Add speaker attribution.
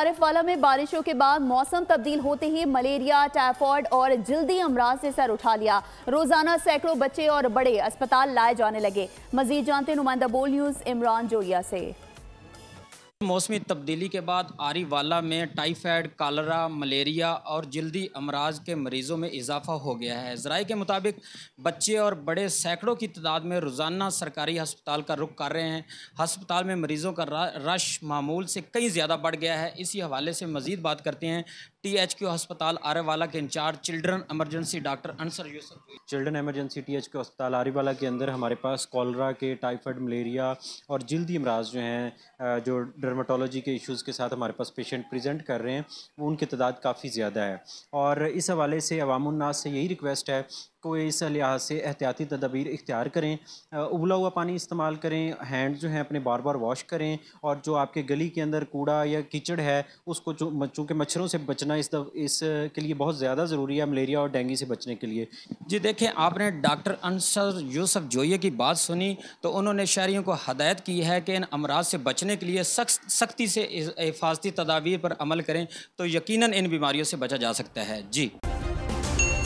Speaker 1: आरिफवाला में बारिशों के बाद मौसम तब्दील होते ही मलेरिया, टाइफॉइड और जल्दी अमराज से सर उठा लिया। रोज़ाना सैकड़ों बच्चे और बड़े अस्पताल लाए जाने लगे। मजीद जानते नुमाइंदा बोल न्यूज़, इमरान जोया से।
Speaker 2: मौसमी तब्दीली के बाद आरीवाला में टाइफाइड, कालरा, मलेरिया और जल्दी अमराज के मरीज़ों में इजाफा हो गया है। जराए के मुताबिक बच्चे और बड़े सैकड़ों की तादाद में रोज़ाना सरकारी हस्पताल का रुख कर रहे हैं। हस्पताल में मरीज़ों का रश मामूल से कई ज़्यादा बढ़ गया है। इसी हवाले से मज़ीद बात करते हैं टी एच क्यू अस्पताल आरेवाला के in charge, children emergency doctor Ansar Yousuf.
Speaker 3: Children emergency T H Q अस्पताल आरेवाला के अंदर हमारे पास कॉलरा के, टाइफाइड, मलेरिया और जल्दी अमराज जो हैं जो डर्माटोलॉजी के इश्यूज़ के साथ हमारे पास पेशेंट प्रेजेंट कर रहे हैं उनकी तादाद काफ़ी ज़्यादा है। और इस हवाले से अवामनास से यही रिक्वेस्ट है को इस लिहाज से एहतियाती तदाबीर इख्तियार करें उबला हुआ पानी इस्तेमाल करें, हैंड जो हैं अपने बार बार वॉश करें और जो आपके गली के अंदर कूड़ा या कीचड़ है, उसको चूँकि मच्छरों से बचना इस इसके लिए बहुत ज़्यादा ज़रूरी है मलेरिया और डेंगू से बचने के लिए।
Speaker 2: जी देखें आपने डॉक्टर अनसर यूसफ जोये की बात सुनी तो उन्होंने शहरीों को हदायत की है कि इन अमराज से बचने के लिए सख्त, सख्ती से हिफाजती तदाबीर पर अमल करें तो यकीन इन बीमारियों से बचा जा सकता है। जी।